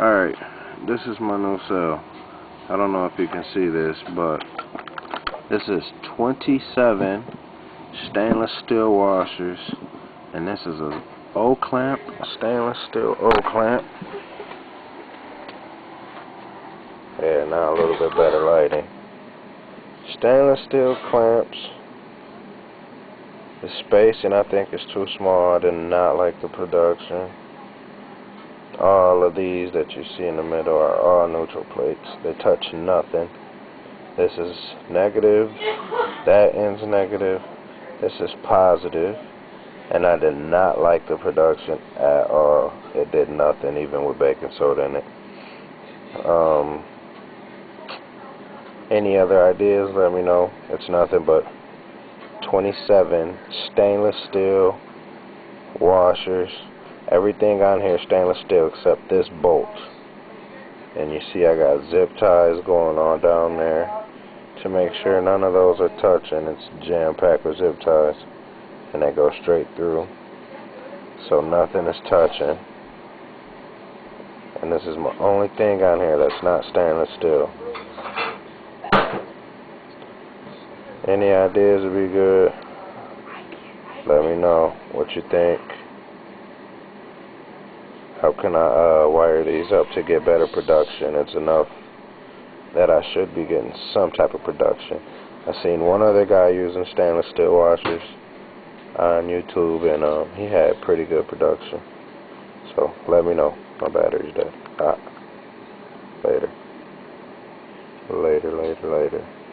Alright, this is my new cell. I don't know if you can see this, but this is 27 stainless steel washers, and this is a O clamp, stainless steel O clamp. Yeah, now a little bit better lighting. Stainless steel clamps. The spacing I think is too small. I did not like the production. All of these that you see in the middle are all neutral plates. They touch nothing. This is negative. That end's negative. This is positive. And I did not like the production at all. It did nothing, even with baking soda in it. Um, any other ideas, let me know. It's nothing but 27 stainless steel washers. Everything on here stainless steel except this bolt. And you see I got zip ties going on down there to make sure none of those are touching. It's jam-packed with zip ties. And they go straight through. So nothing is touching. And this is my only thing on here that's not stainless steel. Any ideas would be good. Let me know what you think. How can I uh, wire these up to get better production? It's enough that I should be getting some type of production. I seen one other guy using stainless steel washers on YouTube, and um, he had pretty good production. So let me know. My battery's dead. Ah. Later. Later, later, later.